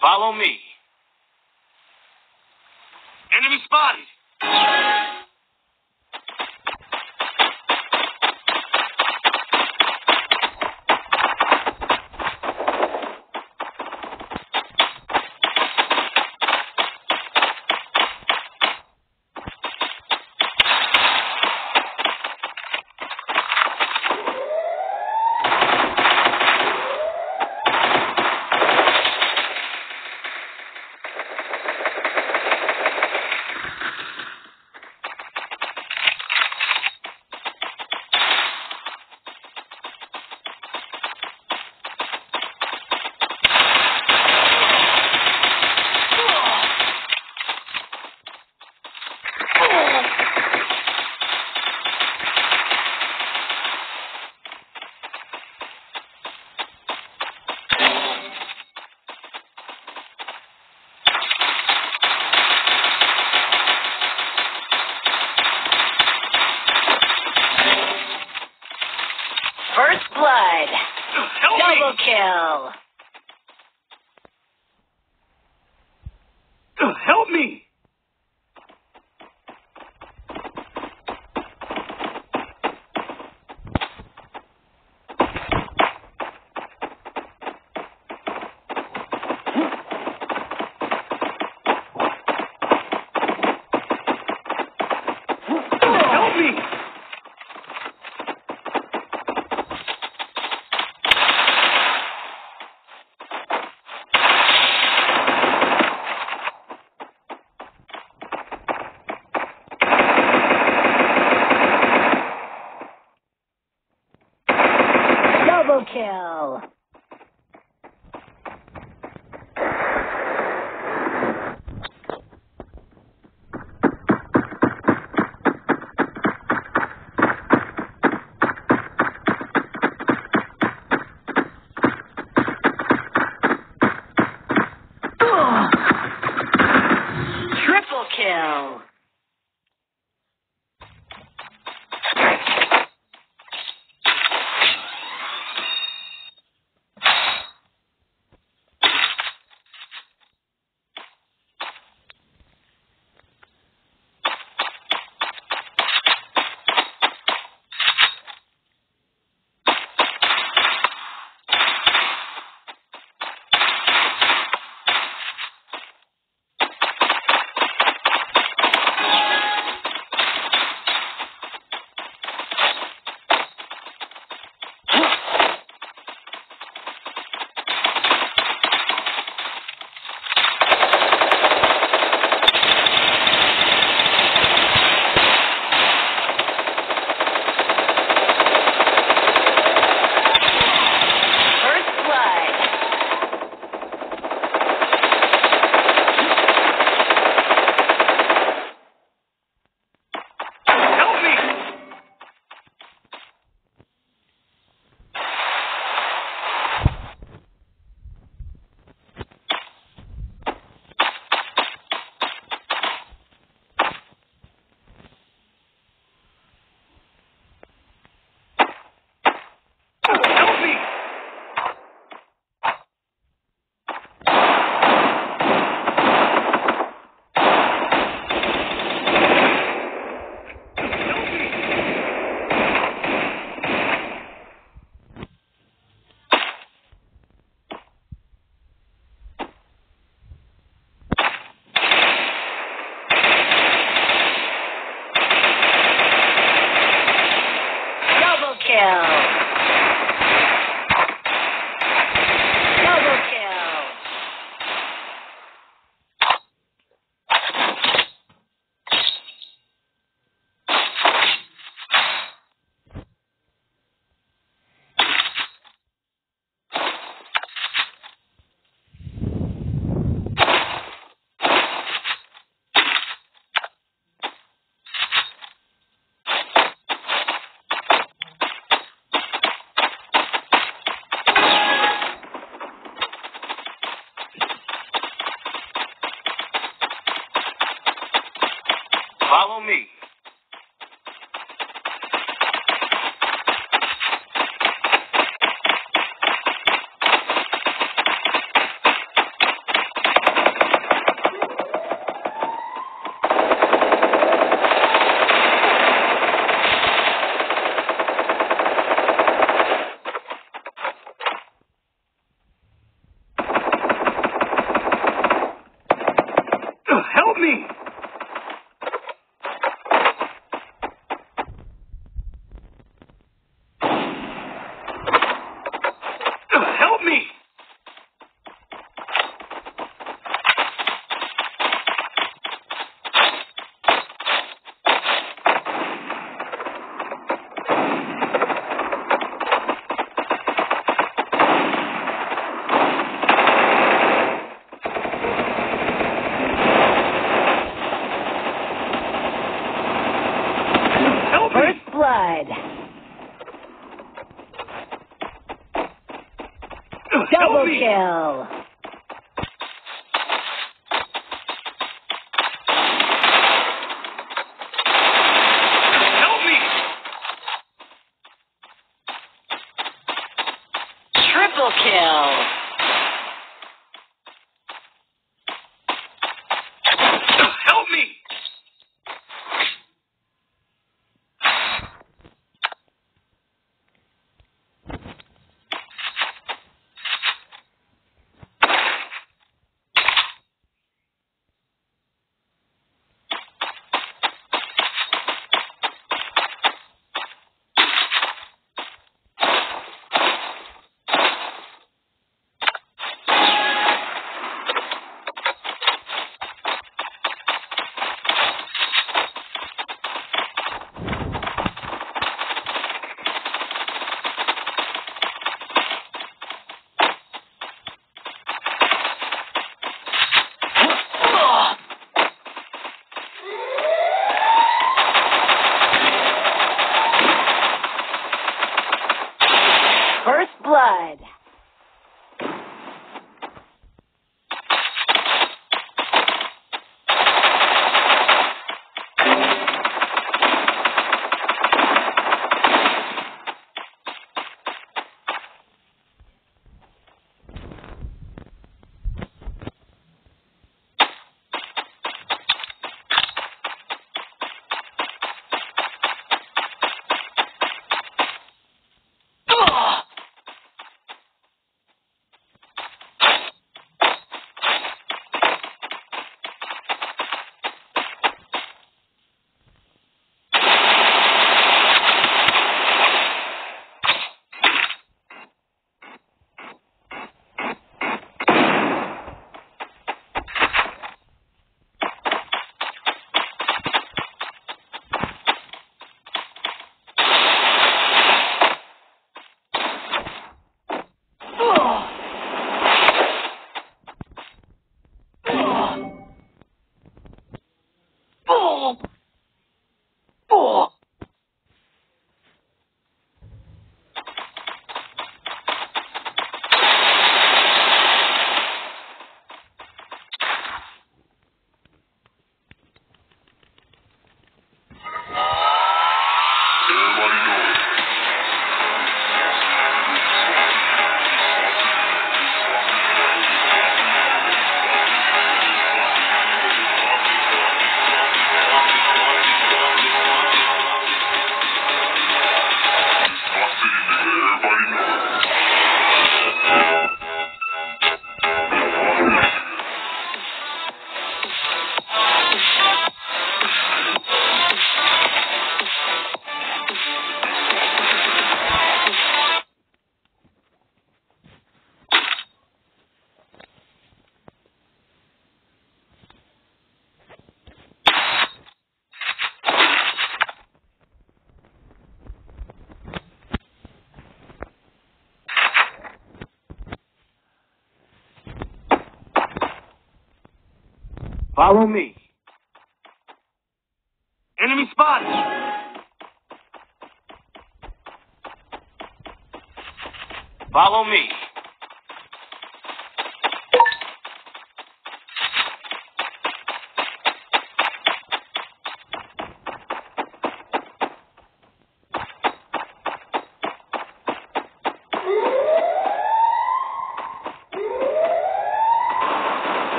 Follow me. Double Follow me. Double kill. Follow me. Enemy spotted. Follow me.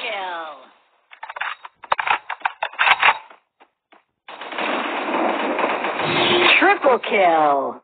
Kill. Triple kill.